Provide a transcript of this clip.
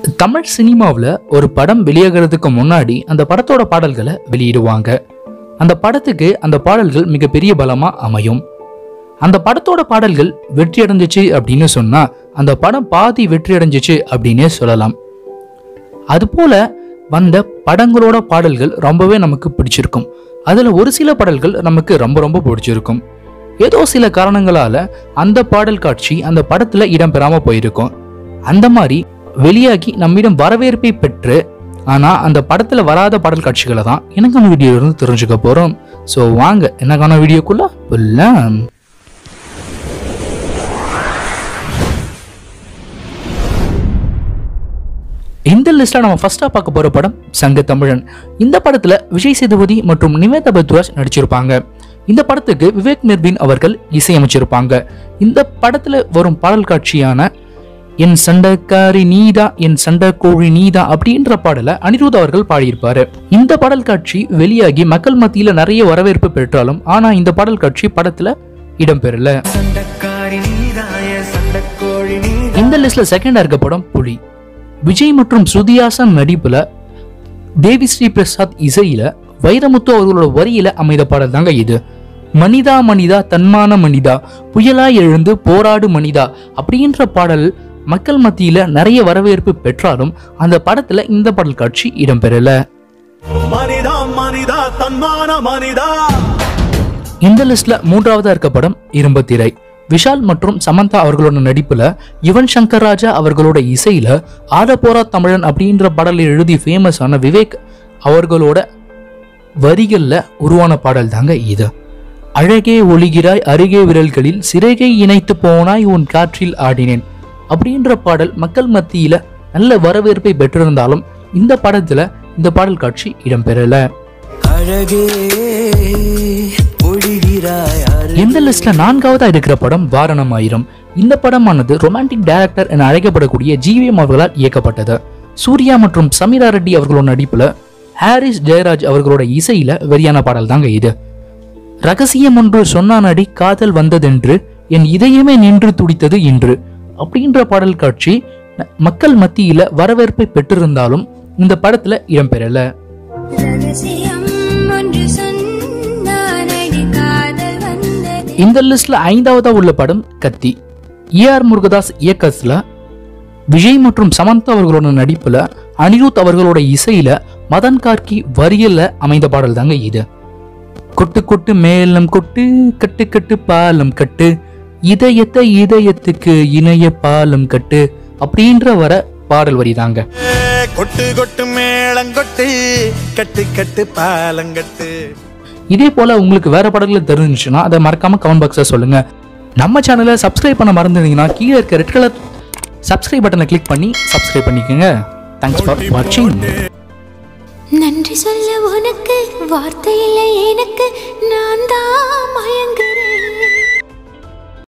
தமிழ் சினிமாவில் ஒரு படம் வெளியாகிறதுக்கு முன்னாடி அந்த படத்தோட பாடல்களை வெளியிடுவாங்க. அந்த படத்துக்கு அந்த பாடல்கள் மிகப்பெரிய பலமாக அமையும். அந்த படத்தோட பாடல்கள் வெற்றி அடைஞ்சிச்சு அப்படின்னு சொன்னால் அந்த படம் பாதி வெற்றி அடைஞ்சிச்சு அப்படின்னே சொல்லலாம். அதுபோல வந்த படங்களோட பாடல்கள் ரொம்பவே நமக்கு பிடிச்சிருக்கும். அதில் ஒரு சில பாடல்கள் நமக்கு ரொம்ப ரொம்ப பிடிச்சிருக்கும். ஏதோ சில காரணங்களால் அந்த பாடல் காட்சி அந்த படத்தில் இடம்பெறாமல் போயிருக்கும். அந்த மாதிரி வெளியாகி நம்மிடம் வரவேற்பை பெற்று ஆனால் அந்த படத்தில் வராத பாடல் காட்சிகளை தான் எனக்கான வீடியோ இருந்து தெரிஞ்சுக்க போகிறோம் ஸோ வாங்க எனக்கான வீடியோக்குள்ள? இல்லை இந்த லிஸ்ட்டில் நம்ம ஃபஸ்ட்டாக பார்க்க போகிற படம் சங்க தமிழன். இந்த படத்தில் விஜய் சேதுபதி மற்றும் நிவேதா பத்ராஜ் நடிச்சிருப்பாங்க. இந்த படத்துக்கு விவேக் நிர்பின் அவர்கள் இசையமைச்சிருப்பாங்க. இந்த படத்தில் வரும் பாடல் காட்சியான என் சண்டைக்காரி நீதா என் சண்டைக்கோழி நீதா அப்படின்ற பாடலை அனிருத் அவர்கள் பாடியிருப்பாரு. இந்த பாடல் காட்சி வெளியாகி மக்கள் மத்தியில நிறைய வரவேற்பு பெற்றாலும் ஆனா இந்த பாடல் காட்சி படத்துல இடம்பெறல. இந்த லிஸ்ட்ல செகண்டா இருக்க படம் புலி. விஜய் மற்றும் ஸ்ருதிஹாசன் நடிப்புல தேவி ஸ்ரீ பிரசாத் இசையில வைரமுத்து அவர்களோட வரியில அமைந்த பாடல் தாங்க இது. மனிதா மனிதா தன்மான மனிதா புயலாய் எழுந்து போராடு மனிதா அப்படின்ற பாடல் மக்கள் மத்தியில நிறைய வரவேற்பு பெற்றாலும் அந்த படத்துல இந்த பாடல் காட்சி இடம்பெறல. மனிதா மனிதா தன்மான மனிதா. இந்த லிஸ்ட்ல மூன்றாவதா இருக்க படம் இரும்பத்திரை. விஷால் மற்றும் சமந்தா அவர்களோட நடிப்புல யுவன் சங்கர் ராஜா அவர்களோட இசையில ஆடப்போரா தமிழன் அப்படின்ற பாடலை எழுதி ஃபேமஸ் ஆன விவேக் அவர்களோட வரிகள்ல உருவான பாடல் தாங்க இது. அழகே ஒளிகிறாய் அருகே விரல்களில் சிறகை இணைத்து போனாய் உன் காற்றில் ஆடினேன். அப்படின்ற பாடல் மக்கள் மத்தியில நல்ல வரவேற்பை பெற்றிருந்தாலும் இந்த படத்துல இந்த பாடல் காட்சி இடம்பெறல. இந்த லிஸ்ட்ல நான்காவதா இருக்கிற படம் வாரணம் ஆயிரம் இந்த படமானது ரொமான்டிக் டைரக்டர் என அழைக்கப்படக்கூடிய ஜிவிஎம் அவர்களால் இயக்கப்பட்டது. சூர்யா மற்றும் சமீரா ரெட்டி அவர்களோட நடிப்புல ஹாரிஸ் ஜெயராஜ் அவர்களோட இசையில வெறியான பாடல் தாங்க இது. ரகசியம் ஒன்று சொன்னானடி காதல் வந்ததென்று என் இதயமே நின்று துடித்தது இன்று. அப்படின்ற பாடல் காட்சி மக்கள் மத்தியில வரவேற்பை பெற்றிருந்தாலும் இந்த படத்துல இடம்பெறல. இந்த லிஸ்ட்ல ஐந்தாவதா உள்ள படம் கத்தி. ஏஆர் முருகதாஸ் இயக்கத்துல விஜய் மற்றும் சமந்தா அவர்களோட நடிப்புல அனிருத் அவர்களோட இசையில மதன் கார்கி வரியில அமைந்த பாடல் தாங்க இது. கொட்டு கொட்டு மேலம் கொட்டு கட்டு கட்டு பாலம் கட்டு இதயத்தை இதயத்துக்கு இணைய பாலம் கட்டு அப்படின்ற வர பாடல் வரி தாங்க கொட்டு கொட்டு மேளங்கொட்டு கட்டு கட்டு பாலங்கட்டு. இதே போல உங்களுக்கு வேற பாடல்கள் தெரிஞ்சுச்சுன்னா அதை மறக்காம கமெண்ட் பாக்ஸ்ல சொல்லுங்க. நம்ம சேனலை சப்ஸ்கிரைப் பண்ண மறந்துருந்தீங்கன்னா கீழே இருக்க ரெட் கலர் சப்ஸ்கிரைப் பட்டனை கிளிக் பண்ணி சப்ஸ்கிரைப் பண்ணிக்கோங்க. தேங்க்ஸ் ஃபார் வாட்சிங் நன்றி சொல்ல உனக்கு வார்த்தை இல்லை எனக்கு நான் தான் மயங்கு